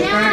Bye.